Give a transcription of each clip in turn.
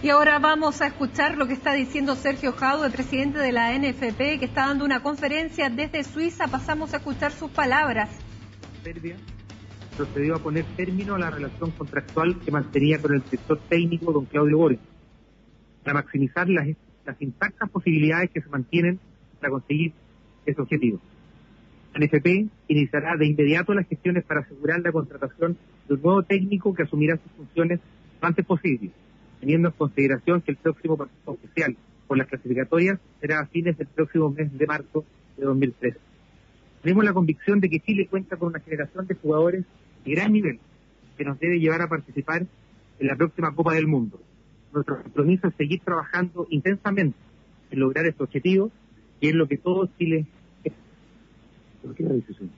Y ahora vamos a escuchar lo que está diciendo Sergio Jaude, presidente de la NFP, que está dando una conferencia desde Suiza. Pasamos a escuchar sus palabras. Serbia procedió a poner término a la relación contractual que mantenía con el sector técnico don Claudio Borges, para maximizar las, las intactas posibilidades que se mantienen para conseguir ese objetivo. La NFP iniciará de inmediato las gestiones para asegurar la contratación de un nuevo técnico que asumirá sus funciones lo antes posible teniendo en consideración que el próximo partido oficial por las clasificatorias será a fines del próximo mes de marzo de 2013. Tenemos la convicción de que Chile cuenta con una generación de jugadores de gran nivel que nos debe llevar a participar en la próxima Copa del Mundo. Nuestro compromiso es seguir trabajando intensamente en lograr este objetivo, y es lo que todo Chile es. ¿Por qué la decisión?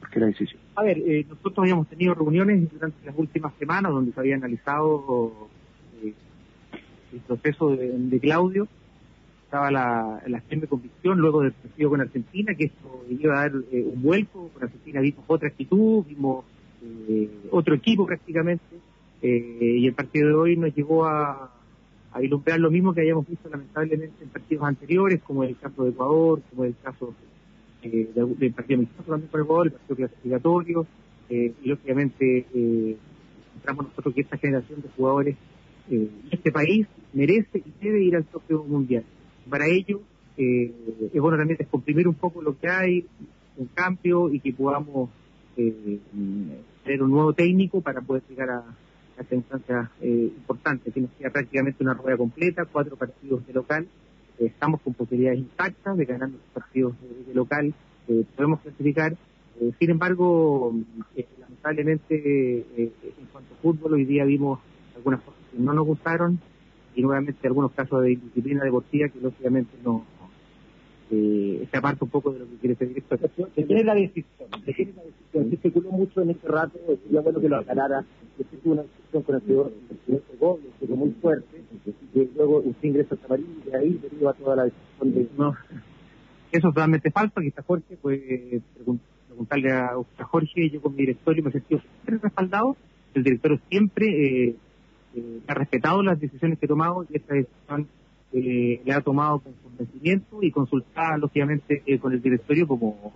¿Por qué la decisión? A ver, eh, nosotros habíamos tenido reuniones durante las últimas semanas donde se había analizado el proceso de, Claudio, estaba la, la de convicción luego del partido con Argentina, que esto iba a dar eh, un vuelco, con Argentina vimos otra actitud, vimos eh, otro equipo prácticamente, eh, y el partido de hoy nos llevó a, a ilumbrar lo mismo que habíamos visto lamentablemente en partidos anteriores, como el caso de Ecuador, como el caso del partido mexicano también con Ecuador, el partido clasificatorio, y lógicamente encontramos nosotros que esta generación de jugadores eh, este país merece y debe ir al próximo mundial. Para ello, eh, es bueno también descomprimir un poco lo que hay, un cambio y que podamos eh, tener un nuevo técnico para poder llegar a, esta instancia eh, importante, que nos queda prácticamente una rueda completa, cuatro partidos de local, estamos con posibilidades intactas de ganar los partidos de, local, podemos clasificar, sin embargo, lamentablemente en cuanto a fútbol, hoy día vimos algunas cosas que no nos gustaron y nuevamente algunos casos de disciplina deportiva que lógicamente no eh, se aparta un poco de lo que quiere pedir esto. ¿De quién es la decisión? ¿De quién es la decisión? Se especuló mucho en este rato, sería bueno que lo aclarara, que se tuvo una discusión con el señor Gómez, que fue muy fuerte, y luego usted ingresa a Marín y de ahí deriva toda la decisión de... No, eso es totalmente falso, está Jorge, pues preguntarle a, a Jorge, yo con mi directorio me he sentido siempre respaldado, el directorio siempre... Eh, eh, ha respetado las decisiones que he tomado y esta decisión eh, le ha tomado con convencimiento y consultada lógicamente eh, con el directorio como,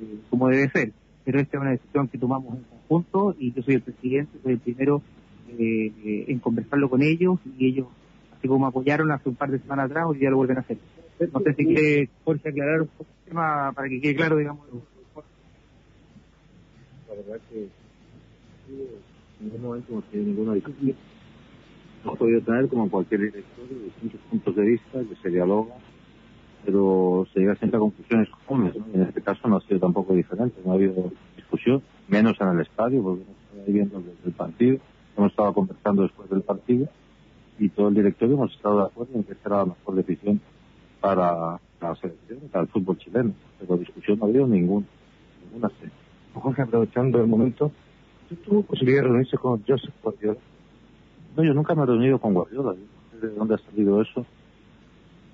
eh, como debe ser. Pero esta es una decisión que tomamos en conjunto y yo soy el presidente, soy el primero en conversarlo con ellos y ellos, así como apoyaron hace un par de semanas atrás, hoy día lo vuelven a hacer. No sé si quiere Jorge aclarar un poco el tema para que quede claro, digamos. La verdad que en ningún momento hemos tenido ninguna discusión hemos podido tener, como cualquier director, distintos puntos de vista, que se dialoga, pero se llega siempre a conclusiones comunes. En este caso no ha sido tampoco diferente, no ha habido discusión, menos en el estadio, porque hemos estado viendo desde el partido, hemos estado conversando después del partido, y todo el directorio hemos estado de acuerdo en que era la mejor decisión para la selección, para el fútbol chileno. Pero discusión no ha habido ninguna, ninguna. Jorge, aprovechando el momento, ¿tuvo posibilidad de reunirse con Joseph Guardiola? No, yo nunca me he reunido con Guardiola. ¿De dónde ha salido eso?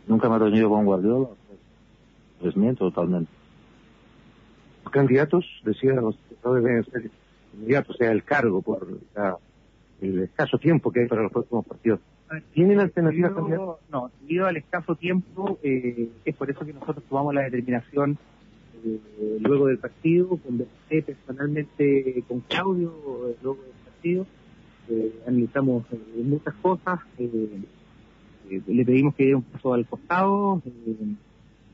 Nunca me he reunido con Guardiola. Pues miento totalmente. Los candidatos, decía, los no deben ser inmediatos, sea el cargo por el escaso tiempo que hay para los próximos partidos. ¿Tienen alternativas también? No, debido al escaso tiempo, eh, es por eso que nosotros tomamos la determinación eh, luego del partido, conversé personalmente con Claudio eh, luego del partido, eh, analizamos eh, muchas cosas, eh, le pedimos que diera un paso al costado,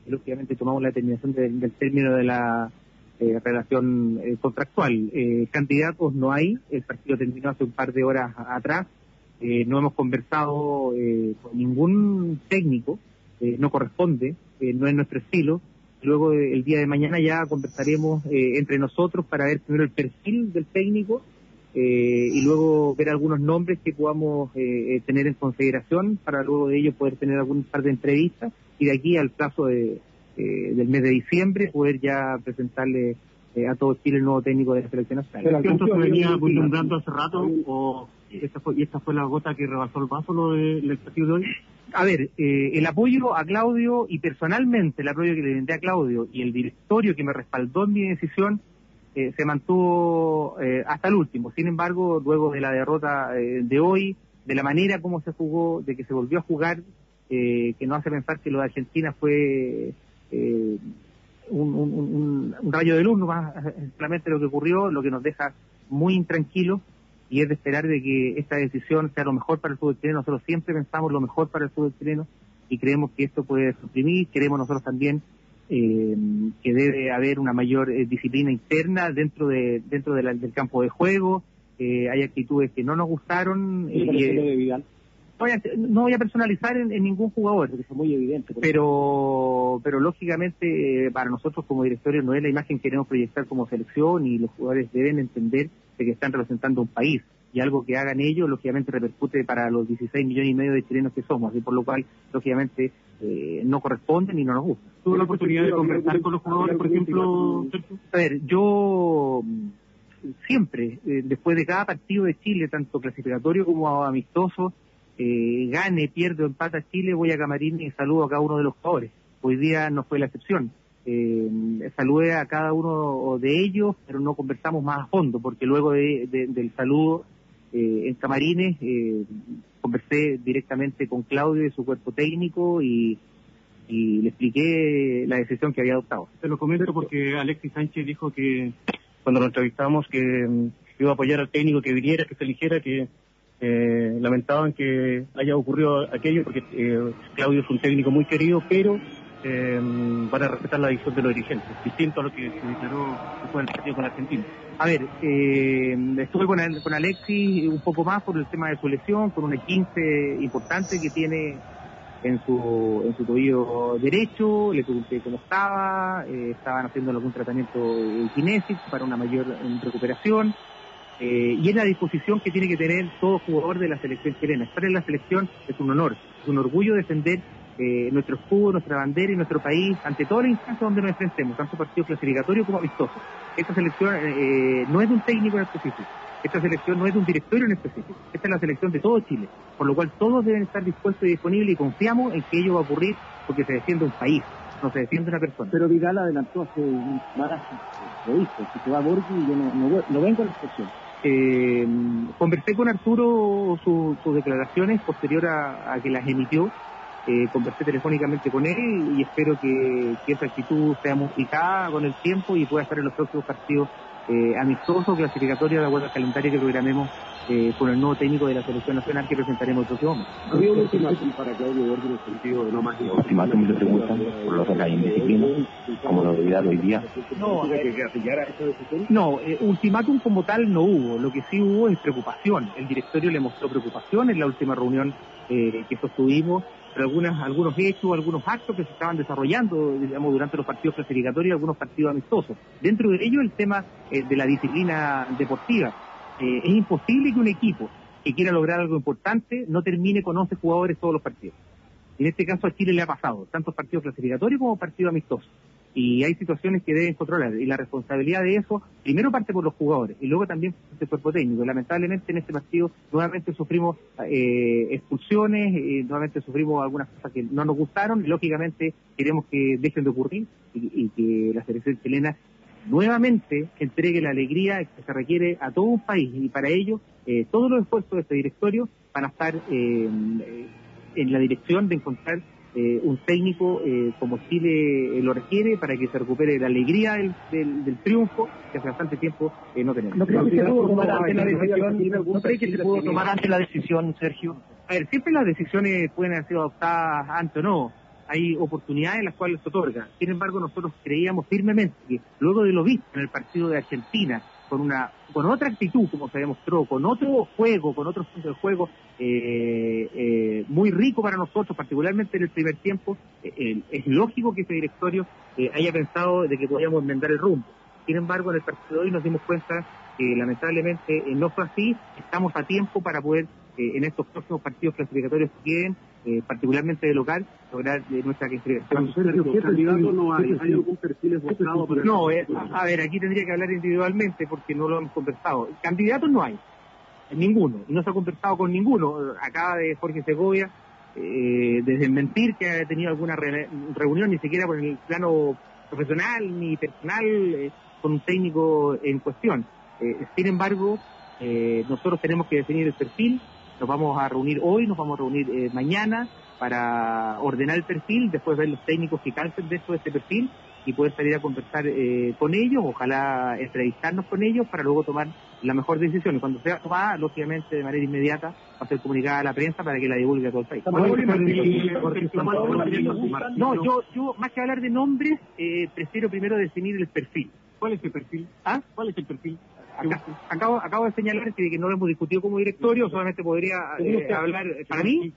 lógicamente tomamos la determinación del término de la relación contractual. candidatos no hay, el partido terminó hace un par de horas atrás, no hemos conversado con ningún técnico, no corresponde, no es nuestro estilo. Luego el día de mañana ya conversaremos entre nosotros para ver primero el perfil del técnico eh, y luego ver algunos nombres que podamos eh, eh, tener en consideración para luego de ello poder tener algún par de entrevistas y de aquí al plazo de, del mes de diciembre poder ya presentarle a todo Chile el nuevo técnico de la selección nacional. ¿Esto se venía vislumbrando hace rato o esta fue, y esta fue la gota que rebasó el vaso lo del partido de hoy? A ver, el apoyo a Claudio y personalmente el apoyo que le brindé a Claudio y el directorio que me respaldó en mi decisión se mantuvo eh, hasta el último. Sin embargo, luego de la derrota eh, de hoy, de la manera como se jugó, de que se volvió a jugar, eh, que nos hace pensar que lo de Argentina fue eh, un, un, rayo de luz, más simplemente lo que ocurrió, lo que nos deja muy intranquilos y es de esperar de que esta decisión sea lo mejor para el fútbol chileno. Nosotros siempre pensamos lo mejor para el fútbol chileno y creemos que esto puede suprimir, queremos nosotros también eh, que debe haber una mayor eh, disciplina interna dentro de dentro del campo de juego, eh, hay actitudes que no nos gustaron. y, no voy a personalizar en, ningún jugador. es muy evidente. Pero, pero lógicamente para nosotros como directorio no es la imagen que queremos proyectar como selección y los jugadores deben entender de que están representando un país y algo que hagan ellos lógicamente repercute para los 16 millones y medio de chilenos que somos, y por lo cual lógicamente eh, no corresponden y no nos gusta. ¿Tuvo la oportunidad de conversar con los jugadores, por ejemplo? A ver, yo siempre, eh, después de cada partido de Chile, tanto clasificatorio como amistoso, eh, gane, pierde o empata Chile, voy a Camarín y saludo a cada uno de los jugadores. Hoy día no fue la excepción. Eh, saludé a cada uno de ellos, pero no conversamos más a fondo, porque luego del saludo en Camarines eh, conversé directamente con Claudio y su cuerpo técnico y, y le expliqué la decisión que había adoptado. Te lo comento porque Alexis Sánchez dijo que cuando lo entrevistamos que mm, iba a apoyar al técnico que viniera, que se eligiera, que eh, lamentaban que haya ocurrido aquello porque eh, Claudio es un técnico muy querido, pero eh, van a respetar la decisión de los dirigentes, distinto a lo que se declaró después del con Argentina. A ver, eh, estuve con, con Alexis un poco más por el tema de su lesión, con un 15 importante que tiene en su, en su tobillo derecho, le pregunté cómo estaba, eh, estaban haciendo algún tratamiento kinésico para una mayor recuperación, eh, y es la disposición que tiene que tener todo jugador de la selección chilena. Estar en la selección es un honor, es un orgullo defender eh, nuestro escudo, nuestra bandera y nuestro país ante todas las instancias donde nos enfrentemos, tanto partido clasificatorio como amistoso. Esta selección eh, no es de un técnico en específico, esta selección no es de un directorio en específico, esta es la selección de todo Chile, por lo cual todos deben estar dispuestos y disponibles y confiamos en que ello va a ocurrir porque se defiende un país, no se defiende una persona. Pero Vidal adelantó hace un lo dijo, si se va a Borghi yo no, no, no vengo a la expresión. Eh, conversé con Arturo sus declaraciones posterior a, que las emitió. Eh, conversé telefónicamente con él y espero que, que esa actitud sea multiplicada con el tiempo y pueda estar en los próximos partidos eh, amistoso clasificatorio de acuerdo al calendario que programemos eh, con el nuevo técnico de la selección nacional que presentaremos el próximo mes. ¿Había un ultimátum para Claudio Borges en el sentido de no más Ultimátum me preguntan por los de la indisciplina, como lo de hoy día. No, eh, no eh, ultimátum como tal no hubo, lo que sí hubo es preocupación. El directorio le mostró preocupación en la última reunión eh, que sostuvimos algunas, algunos hechos, algunos actos que se estaban desarrollando, digamos, durante los partidos clasificatorios y algunos partidos amistosos. Dentro de ello el tema eh, de la disciplina deportiva. Eh, es imposible que un equipo que quiera lograr algo importante no termine con 11 jugadores todos los partidos. En este caso a Chile le ha pasado, tanto partidos clasificatorios como partidos amistosos y hay situaciones que deben controlar y la responsabilidad de eso primero parte por los jugadores y luego también por el cuerpo técnico. Lamentablemente en este partido nuevamente sufrimos eh, expulsiones, eh, nuevamente sufrimos algunas cosas que no nos gustaron lógicamente queremos que dejen de ocurrir y, que la selección chilena nuevamente entregue la alegría que se requiere a todo un país y para ello eh, todos los esfuerzos de este directorio van a estar eh, en la dirección de encontrar eh, un técnico eh, como Chile eh, lo requiere para que se recupere la alegría del, del, triunfo que hace bastante tiempo no tenemos. ¿No creo que se pudo tomar antes la tomar antes la decisión, Sergio? A ver, siempre las decisiones pueden haber sido adoptadas antes o no. Hay oportunidades en las cuales se otorga. Sin embargo, nosotros creíamos firmemente que luego de lo visto en el partido de Argentina, con una con otra actitud como se demostró, con otro juego, con otro punto de juego eh, eh, muy rico para nosotros, particularmente en el primer tiempo, eh, es lógico que ese directorio haya pensado de que podíamos enmendar el rumbo. Sin embargo, en el partido de hoy nos dimos cuenta que lamentablemente no fue así, estamos a tiempo para poder en estos próximos partidos clasificatorios que queden eh, particularmente de local, lograr de nuestra creación. ¿Qué candidato no hay? ¿Hay algún perfil esbozado? No, eh, a ver, aquí tendría que hablar individualmente porque no lo hemos conversado. Candidatos no hay, ninguno, y no se ha conversado con ninguno. Acaba de Jorge Segovia, eh, desde mentir que ha tenido alguna reunión, ni siquiera por el plano profesional ni personal, eh, con un técnico en cuestión. sin embargo, nosotros tenemos que definir el perfil, nos vamos a reunir hoy, nos vamos a reunir eh, mañana para ordenar el perfil, después ver los técnicos que calcen de este perfil y poder salir a conversar eh, con ellos, ojalá entrevistarnos con ellos para luego tomar la mejor decisión. Y cuando sea tomada, lógicamente, de manera inmediata, va a ser comunicada a la prensa para que la divulgue a todo el país. No, yo, yo más que hablar de nombres, eh, prefiero primero definir el perfil. ¿Cuál es el perfil? ¿Ah? ¿Cuál es el perfil? Acabo, acabo de señalar que, no lo hemos discutido como directorio, solamente podría eh, hablar para mí.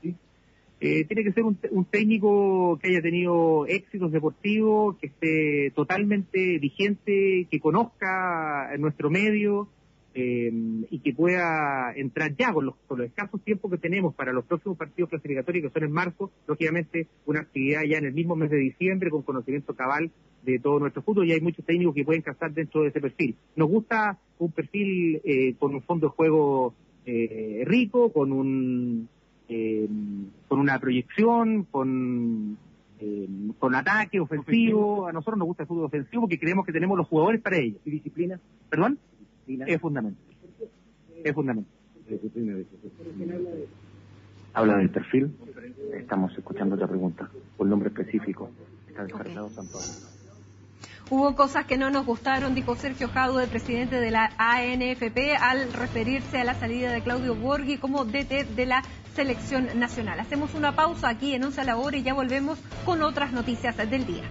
Eh, tiene que ser un, técnico que haya tenido éxitos deportivos, que esté totalmente vigente, que conozca nuestro medio eh, y que pueda entrar ya con los, con los escasos tiempos que tenemos para los próximos partidos clasificatorios que son en marzo, lógicamente una actividad ya en el mismo mes de diciembre con conocimiento cabal de todo nuestro fútbol y hay muchos técnicos que pueden casar dentro de ese perfil. Nos gusta un perfil eh, con un fondo de juego rico, con un eh, con una proyección, con, eh, con ataque ofensivo. A nosotros nos gusta el fútbol ofensivo porque creemos que tenemos los jugadores para ello. ¿Y disciplina? ¿Perdón? Es fundamental. Es fundamental. Habla del perfil. Estamos escuchando otra pregunta. Por nombre específico. Está descartado San Pablo. Hubo cosas que no nos gustaron, dijo Sergio Jado, el presidente de la ANFP, al referirse a la salida de Claudio Borghi como DT de la selección nacional. Hacemos una pausa aquí en 11 a la hora y ya volvemos con otras noticias del día.